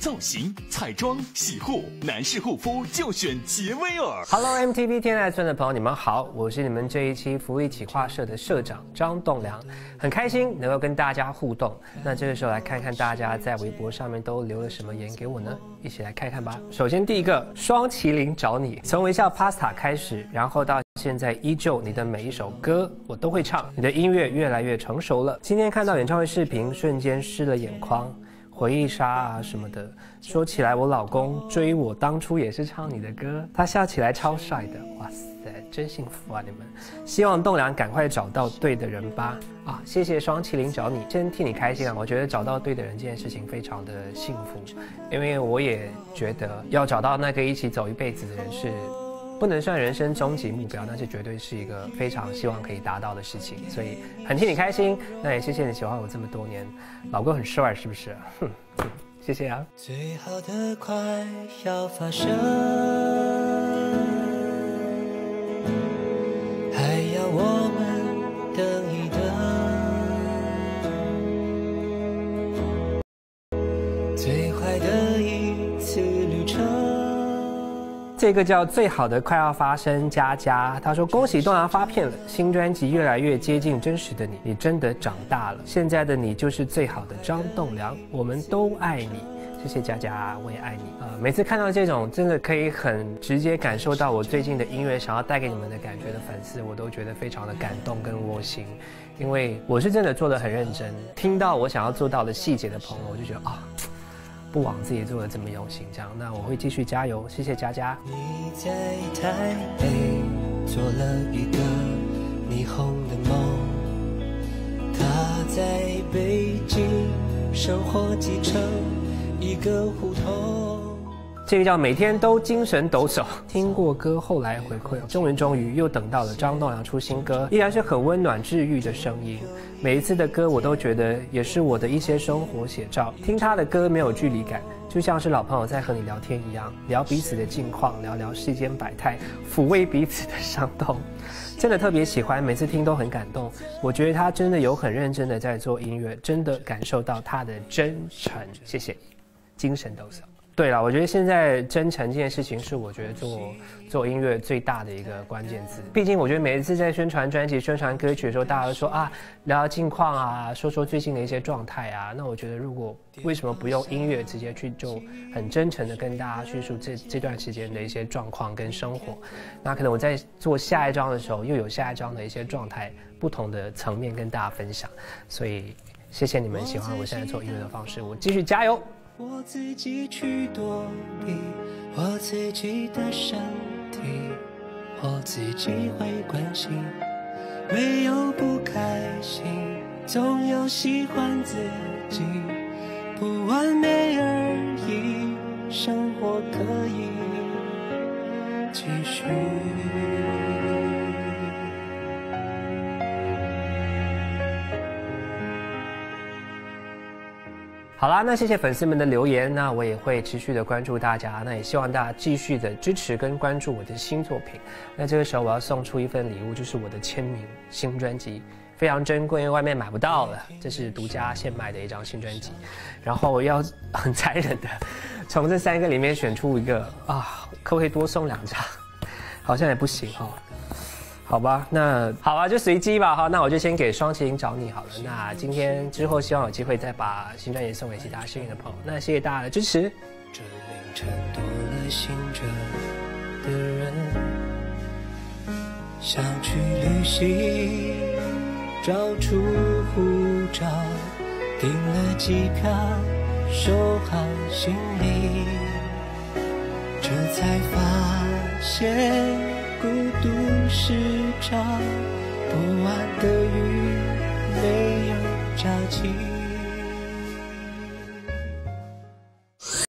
造型、彩妆、洗护，男士护肤就选杰威尔。Hello MTV 天籁村的朋友，你们好，我是你们这一期福利企划社的社长张栋梁，很开心能够跟大家互动。那这个时候来看看大家在微博上面都留了什么言给我呢？一起来看看吧。首先第一个，双麒麟找你，从微笑 Pasta 开始，然后到现在依旧，你的每一首歌我都会唱，你的音乐越来越成熟了。今天看到演唱会视频，瞬间湿了眼眶。回忆杀啊什么的，说起来我老公追我当初也是唱你的歌，他笑起来超帅的，哇塞，真幸福啊你们！希望栋梁赶快找到对的人吧。啊，谢谢双麒麟找你，先替你开心啊！我觉得找到对的人这件事情非常的幸福，因为我也觉得要找到那个一起走一辈子的人是。不能算人生终极目标，但是绝对是一个非常希望可以达到的事情，所以很替你开心。那也谢谢你喜欢我这么多年，老公很帅是不是？哼，谢谢啊。最好的快要发生，这个叫最好的快要发生，佳佳他说恭喜栋梁发片了，新专辑越来越接近真实的你，你真的长大了，现在的你就是最好的张栋梁，我们都爱你，谢谢佳佳，我也爱你啊！每次看到这种真的可以很直接感受到我最近的音乐想要带给你们的感觉的粉丝，我都觉得非常的感动跟窝心，因为我是真的做的很认真，听到我想要做到的细节的朋友，我就觉得啊。不枉自己做的这么用心，这样，那我会继续加油，谢谢佳佳。你在台北做了一个霓虹的梦，他在北京生活几成一个胡同。这个叫每天都精神抖擞，听过歌后来回馈，终于终于又等到了张栋梁出新歌，依然是很温暖治愈的声音。每一次的歌我都觉得也是我的一些生活写照，听他的歌没有距离感，就像是老朋友在和你聊天一样，聊彼此的近况，聊聊世间百态，抚慰彼此的伤痛，真的特别喜欢，每次听都很感动。我觉得他真的有很认真的在做音乐，真的感受到他的真诚。谢谢，精神抖擞。对了，我觉得现在真诚这件事情是我觉得做做音乐最大的一个关键字。毕竟我觉得每一次在宣传专辑、宣传歌曲的时候，大家都说啊，聊聊近况啊，说说最近的一些状态啊。那我觉得如果为什么不用音乐直接去就很真诚的跟大家叙述这这段时间的一些状况跟生活？那可能我在做下一张的时候，又有下一张的一些状态，不同的层面跟大家分享。所以谢谢你们喜欢我现在做音乐的方式，我继续加油。我自己去躲避我自己的身体，我自己会关心，没有不开心，总有喜欢自己，好啦，那谢谢粉丝们的留言，那我也会持续的关注大家，那也希望大家继续的支持跟关注我的新作品。那这个时候我要送出一份礼物，就是我的签名新专辑，非常珍贵，因为外面买不到了，这是独家现卖的一张新专辑。然后我要很残忍的从这三个里面选出一个啊，可不可以多送两张？好像也不行哈。好吧，那好吧，就随机吧哈。那我就先给双麒麟找你好了。那今天之后，希望有机会再把新专辑送给其他幸运的朋友。那谢谢大家的支持。这凌晨多了醒着的人，想去旅行，找出护照，订了机票，收好行李，这才发现。孤独是场不安的雨，没有交集。